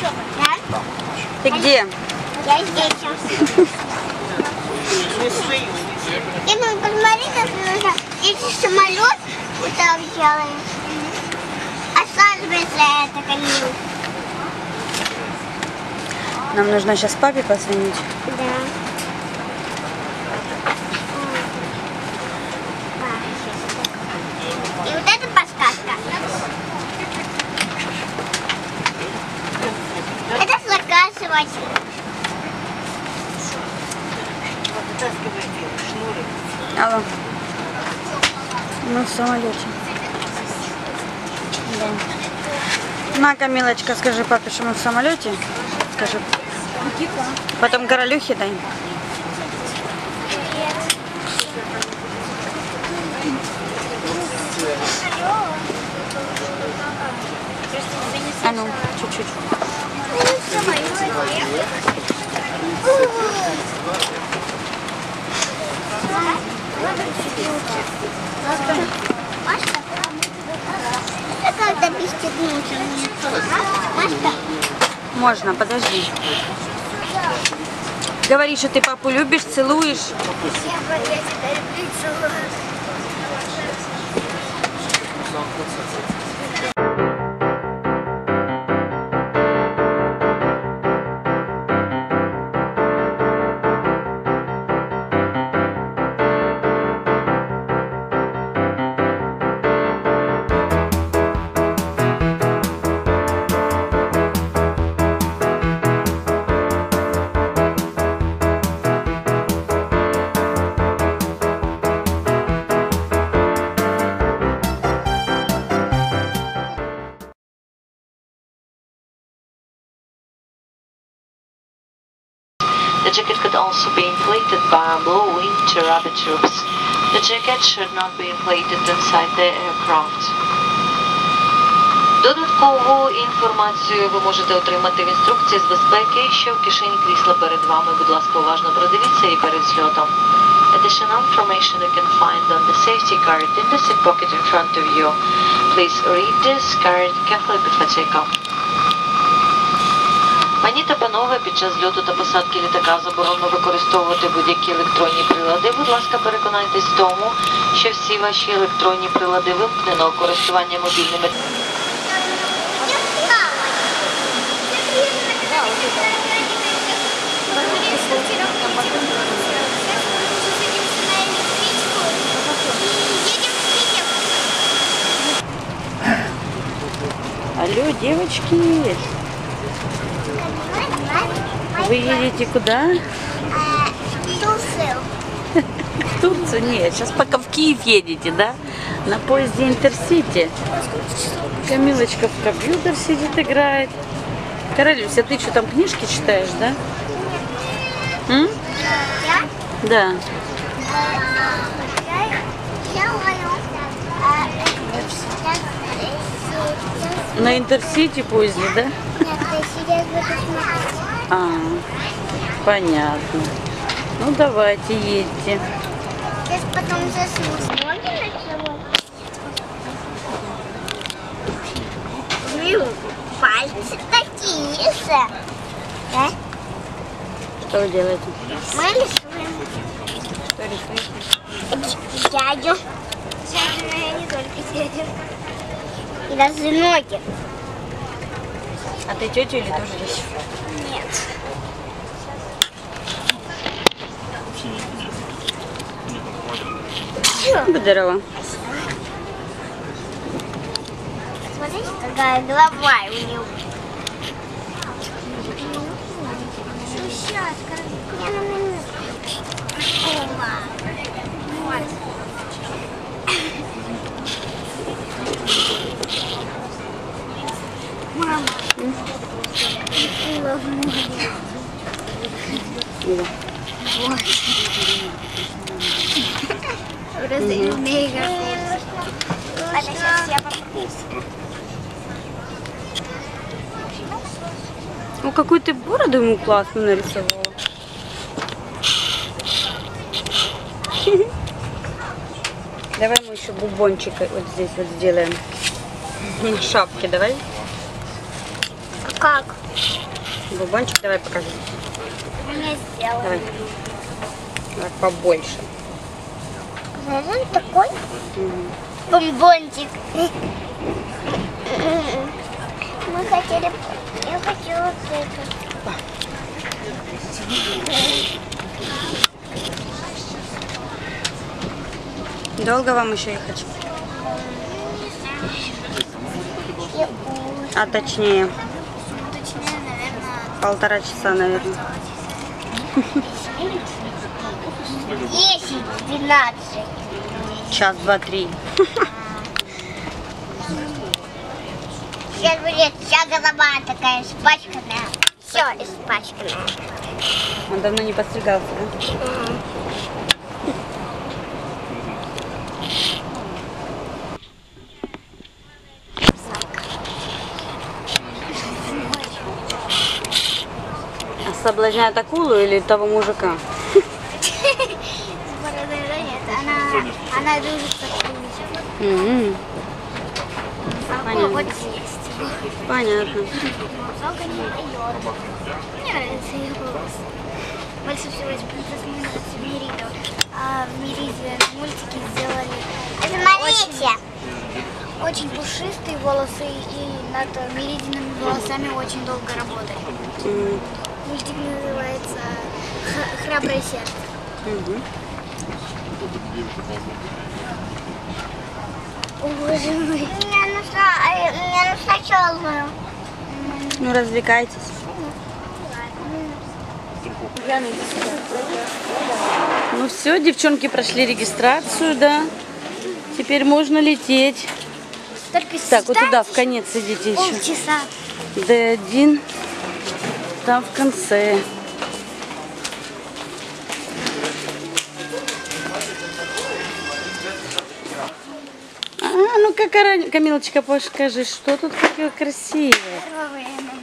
Да? Ты где? Я здесь. И ну посмотри, как нужно. Если самолет вот так делаем. Осаживается это камин. Нам нужно сейчас папе позвонить. Да. И вот это подсказка. Это заказывать. Алло. Мы в самолете. Да. На, Камилочка, скажи папе, что мы в самолете. Скажи. Потом королюхи дай. А ну, чуть-чуть. Можно, подожди. Говори, что ты папу любишь, целуешь. could also be inflated by blowing to rubber tubes. The jacket should not be inflated inside the aircraft. Додаткову інформацію ви можете отримати в інструкції з безпеки, що в кишені крісла перед вами. Будь ласка, уважно продивіться і перед зльотом. Additional information you can find on the safety card in the seat pocket in front of you. Please read this card carefully before takeoff. Пані та панове, під час зльоту та посадки літака заборонено використовувати будь-які електронні прилади. Будь ласка, переконайтесь в тому, що всі ваші електронні прилади вимкнено користування мобільними. Алло, девочки, вы едете куда? Тусы. В Турцию? Нет, сейчас пока в Киев едете, да? На поезде Интерсити. Камилочка в компьютер сидит, играет. Королюся, ты что там книжки читаешь, да? М? Я Да. На Интерсити поезде, да? Нет, я сейчас буду смотреть. А, понятно. Ну давайте едьте. Сейчас потом засну. Блин, пальцы такие же. Да? Что вы делаете? Мы рисуем Что рисуете? дядю. Дядю, но я не только дядю. И даже ноги. А ты тетю или тоже рисуешь? Нет. Здорово. Смотрите, какая голова у него. Сейчас, я на минутку. Опа. Вот. Мама. Просто мега Ладно, сейчас я попробую. Ну какую ты бороду ему классно нарисовала. Давай мы еще бубончик вот здесь вот сделаем. Шапки давай. Как? Бубончик давай покажи. Мне сделал. Давай. Побольше. Наверное, такой бомбончик. Мы хотели... Я хочу вот это. Долго вам еще ехать? А точнее, полтора часа, наверное. 10, 12. Час, два, три. Сейчас будет вся голова такая испачканная. Все испачканное. Он давно не постригался, да? А Соблазняет акулу или того мужика? Она, она дружит с акулой. М, Акула вот есть. Понятно. Не. Мне нравится ее голос. Больше всего из принцесс мне нравится Мерида. А в Мериде мультики сделали очень, очень пушистые волосы и над Меридиными волосами очень долго работали. Мультик называется «Х- «Храброе сердце». О, боже мой. Мне нужна, мне нужна черная. Ну, развлекайтесь. Ну все, девчонки прошли регистрацию, да. Теперь можно лететь. Только Так, вот туда, в конец идите еще. полчаса. Д1. Там в конце. А, ну-ка, Камилочка, покажи, что тут такое красивое.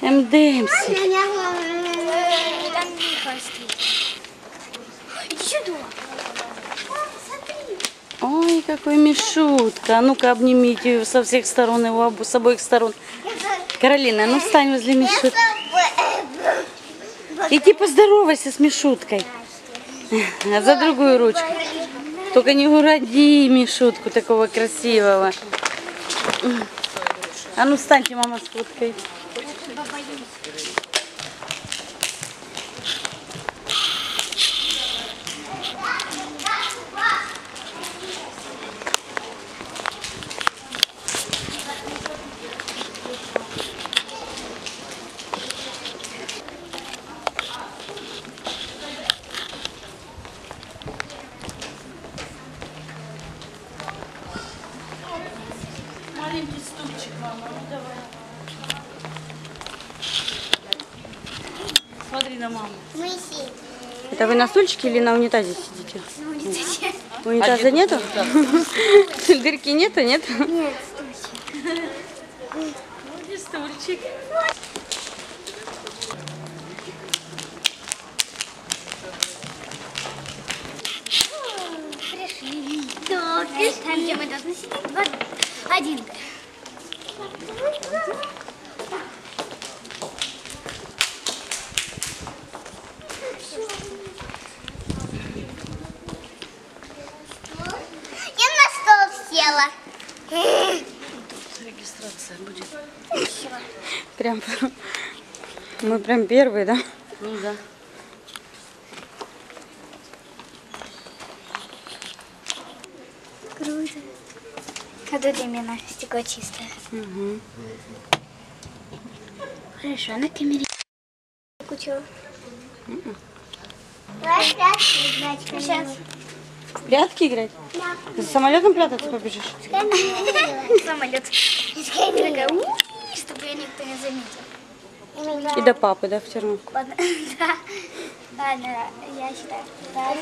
МДМС. Ой, какой Мишутка. А ну-ка, обнимите его со всех сторон, его с обоих сторон. Каролина, ну встань возле Мишутки. Иди поздоровайся с Мишуткой. А за другую ручку. Только не уроди Мишутку такого красивого. А ну встаньте, мама, с фоткой. Маленький стульчик, мама, ну давай. Смотри на маму. Мы сидим. Это вы на стульчике или на унитазе сидите? Не зачем? Унитаза нету? Дырки нету, нет? Нет, стульчик. Пришли. Так, там, где мы должны сидеть. Один. Я на села. Регистрация будет. Прям. Мы прям первые, да? Ну да. Круто. А тут именно стекло чистое. Угу. Хорошо, на камере. Кучу. Сейчас. Прятки играть? За самолетом прятаться побежишь? Самолет. Чтобы ее никто не заметил. И до папы, да, в тюрьму? Ладно, да. Ладно, я считаю. Раз,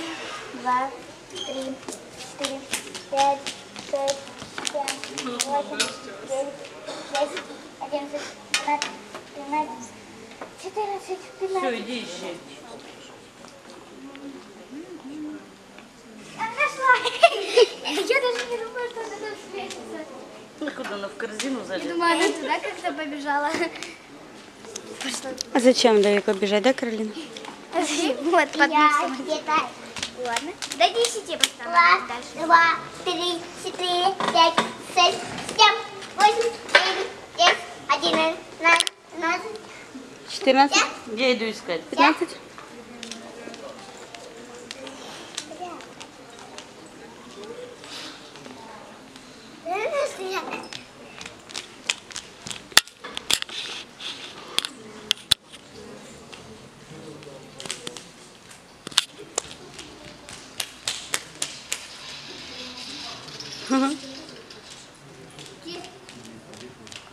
два, три, четыре, пять, шесть, семь, восемь, девять, десять, одиннадцать, двенадцать, тринадцать, четырнадцать, пятнадцать. иди ищи. Я нашла! Я даже не думала, что она там светится. Ну куда она в корзину Я залезла? думаю, она туда как-то побежала. А зачем далеко бежать, да, Каролина? Вот, под носом. Ладно. До 10 поставлю. Раз, два, три, четыре, пять, шесть, семь, восемь, девять, десять, одиннадцать, двенадцать. 14? Я иду искать. 15?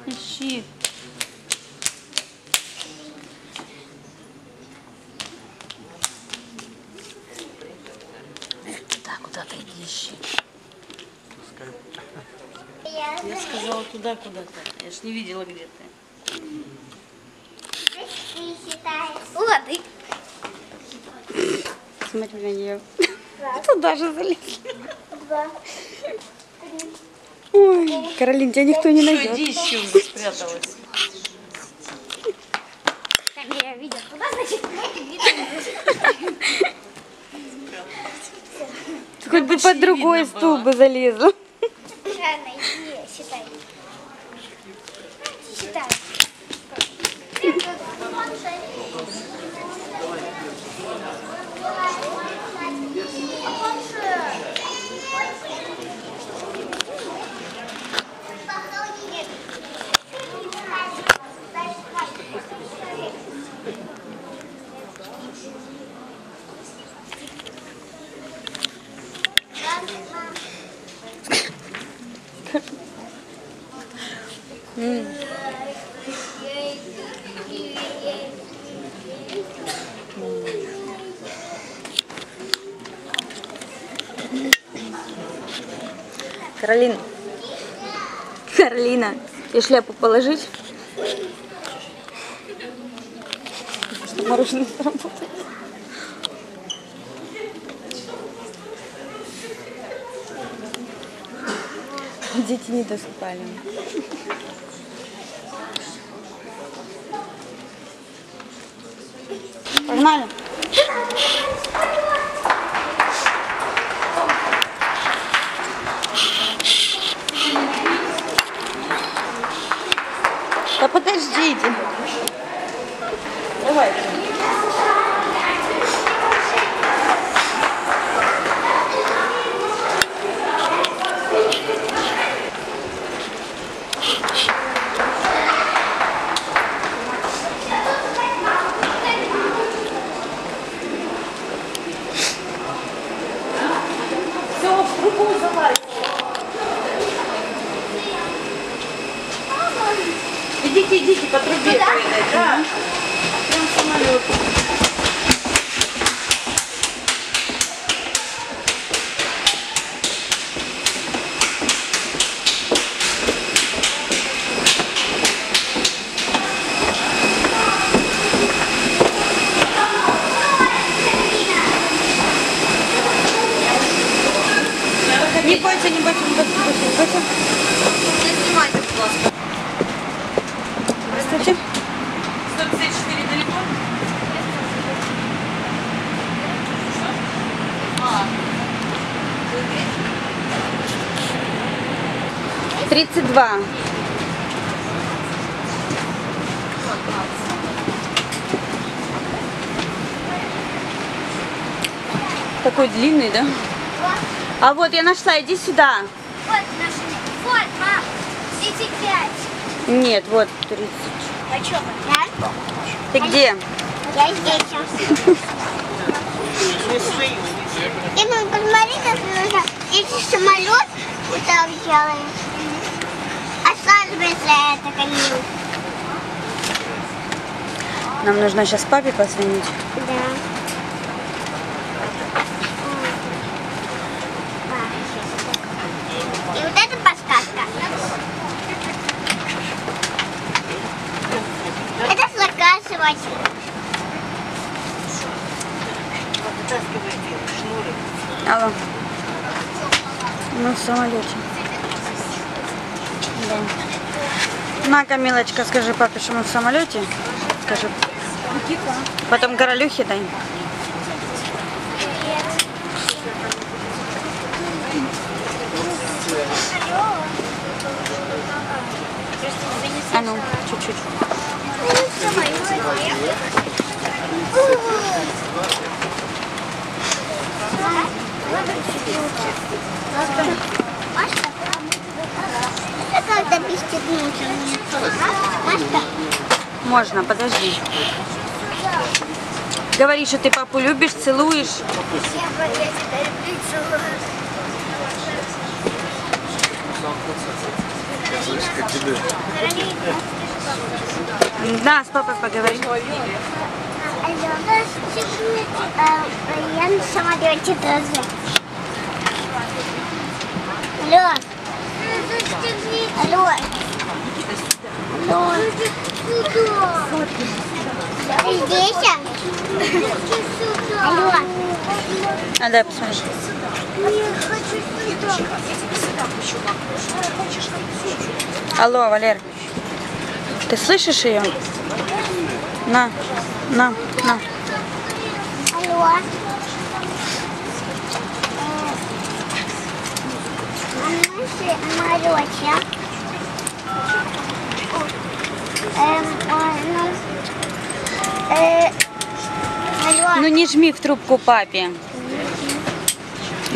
Ищи. Туда, куда-то иди ищи. Я сказала туда, куда-то. Я ж не видела, где ты. Лады. Смотри на нее. Туда же залез. Два. Каролин, тебя никто не найдет. иди уже спряталась. Там я видел. Куда, значит, хоть бы под другой стул бы залезла. Каролин. Каролина, тебе шляпу положить? Что мороженое сработает. Дети не доспали. Погнали. Да подождите. Давайте. Все, в трубу залазь. Идите, идите по трубе прыгать, да. Прям самолет. Не бойся, не бойся, не бойся, не бойся, не будь ласка. Здравствуйте. 154 далеко? Тридцать два. Такой длинный, да? А вот я нашла, иди сюда. Вот наши. Вот, мам. 35. Нет, вот 30. А что, да? Ты где? Я здесь. И ну, посмотри, как нужно. Если самолет там делаешь, а сразу быстрее это конечно. Нам нужно сейчас папе позвонить. Да. И вот эта подсказка. Это закасывать. Алло. Мы в самолете. Да. На, Камилочка, скажи папе, что мы в самолете. скажу. Потом королюхи дай. А ну, чуть-чуть. Когда. Машка, Можно, подожди. Говори, что ты папу любишь, целуешь. я бы- я тебя люблю, целую. Да, с папой поговори. Алло, расстегнуть. Э, Я на самолете тоже. Алло. Алло. Алло. Ты здесь? Алло. А, дай посмотри. Алло, Валер. Ты слышишь ее? На, на, на. Алло. Эм, ну, не жми в трубку папе.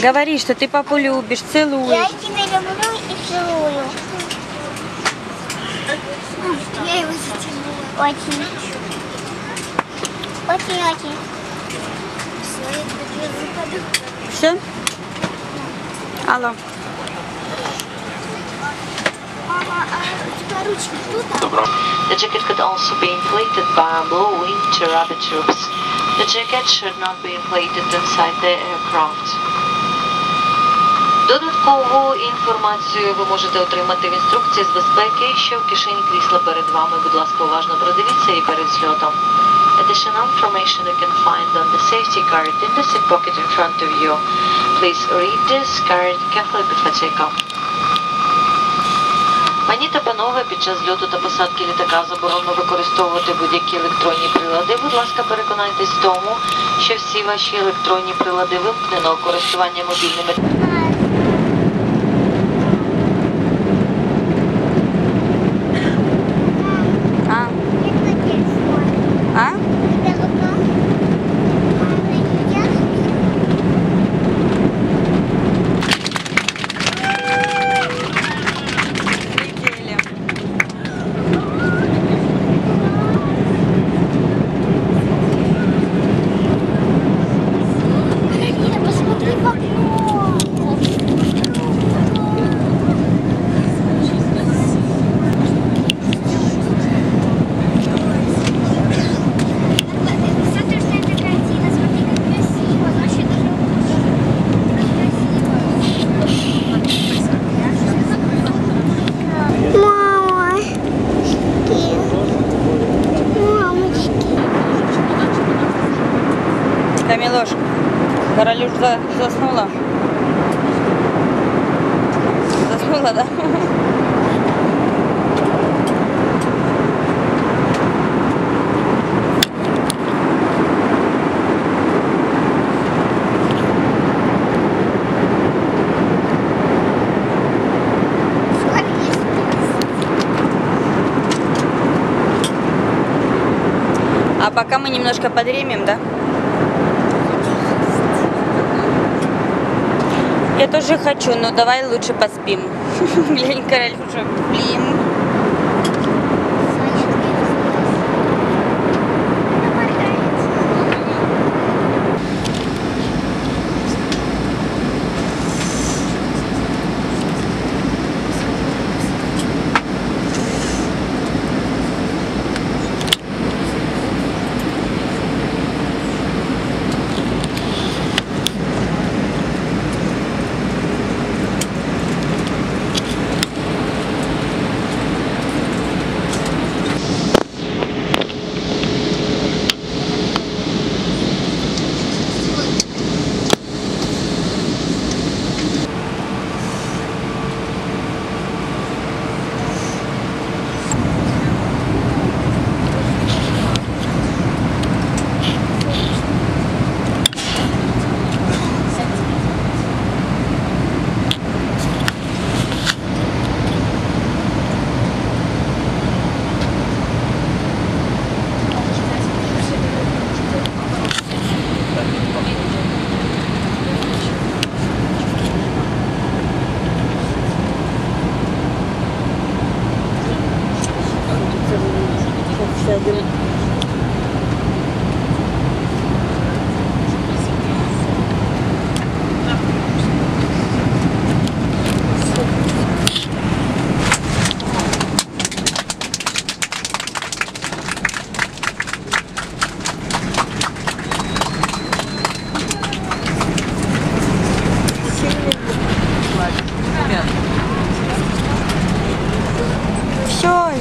Говори, что ты папу любишь, Я целуешь. тебя люблю и целую. Я его затянула. Очень. Очень-очень. Все? Алло. Мама, а у тебя ручки тут? а? The jacket could also be inflated by blowing to rabbit troops. The jacket should not be inflated inside the aircraft. Додаткову інформацію ви можете отримати в інструкції з безпеки, що в кишені крісла перед вами. Будь ласка, уважно продивіться і перед зльотом. Additional information you can find on the safety card in the seat pocket in front of you. Please read this card carefully before takeoff. Пані та панове, під час льоту та посадки літака заборонено використовувати будь-які електронні прилади. Будь ласка, переконайтесь в тому, що всі ваші електронні прилади вимкнено. Користування мобільними за- заснула? Заснула, да? А пока мы немножко подремем, да? Я тоже хочу, но давай лучше поспим. Глянь, королюша, блин.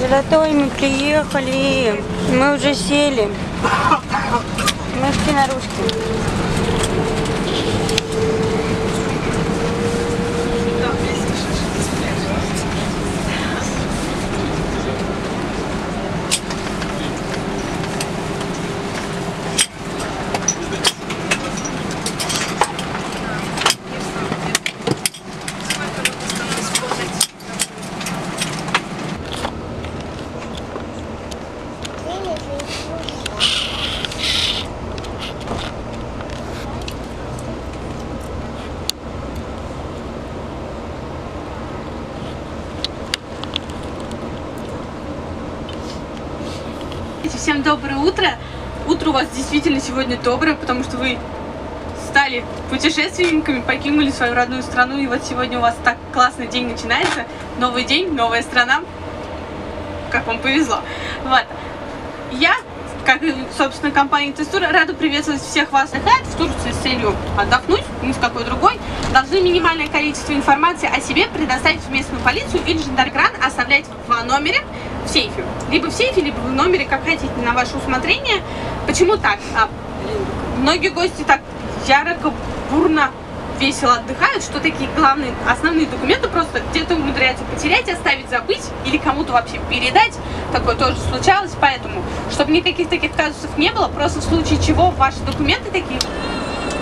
Золотой, мы приехали. Мы уже сели. Ножки на ручки. Всем доброе утро. Утро у вас действительно сегодня доброе, потому что вы стали путешественниками, покинули свою родную страну, и вот сегодня у вас так классный день начинается. Новый день, новая страна. Как вам повезло. Вот. Я, как и, собственно, компания Тестур, рада приветствовать всех вас. Отдыхает в Турции с целью отдохнуть, ни с какой другой. Должны минимальное количество информации о себе предоставить в местную полицию или же Даргран оставлять в номере в сейфе. Либо в сейфе, либо в номере, как хотите, на ваше усмотрение. Почему так? А, многие гости так ярко, бурно, весело отдыхают, что такие главные, основные документы просто где-то умудряются потерять, оставить, забыть или кому-то вообще передать. Такое тоже случалось, поэтому, чтобы никаких таких казусов не было, просто в случае чего ваши документы такие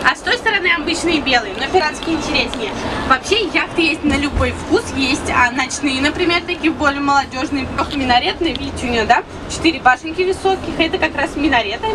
а с той стороны обычные белые, но пиратские интереснее. Вообще яхты есть на любой вкус, есть а, ночные, например, такие более молодежные, минаретные, видите у нее, да, четыре башенки высоких, это как раз минареты.